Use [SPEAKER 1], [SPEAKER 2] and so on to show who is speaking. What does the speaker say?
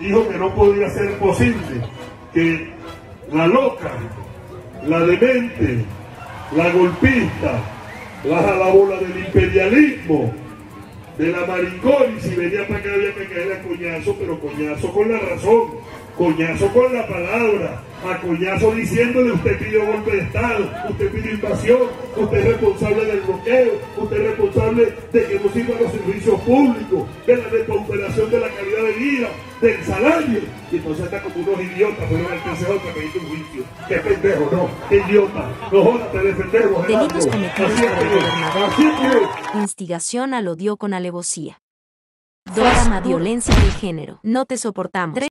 [SPEAKER 1] dijo que no podía ser posible que la loca, la demente, la golpista, la jalabola del imperialismo, de la maricoris y venía para acá había que caerle a coñazo, pero coñazo con la razón, coñazo con la palabra, a coñazo diciéndole usted pidió golpe de Estado, usted pidió invasión, usted es responsable del bloqueo, usted es responsable de que no sirvan los servicios públicos, de la depauperación de la calidad del salario. Y entonces está como unos idiotas, pero el tercero que pediste un juicio. Qué pendejo, no, qué idiota. No jodas, te defendemos.
[SPEAKER 2] Delitos cometidos
[SPEAKER 1] Así
[SPEAKER 2] por el
[SPEAKER 1] que-
[SPEAKER 2] gobernador
[SPEAKER 1] así que-
[SPEAKER 2] Instigación al odio con alevosía. Drama, violencia de género. No te soportamos.